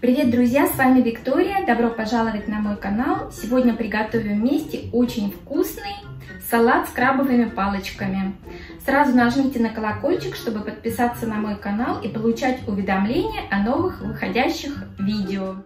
Привет, друзья! С вами Виктория. Добро пожаловать на мой канал. Сегодня приготовим вместе очень вкусный салат с крабовыми палочками. Сразу нажмите на колокольчик, чтобы подписаться на мой канал и получать уведомления о новых выходящих видео.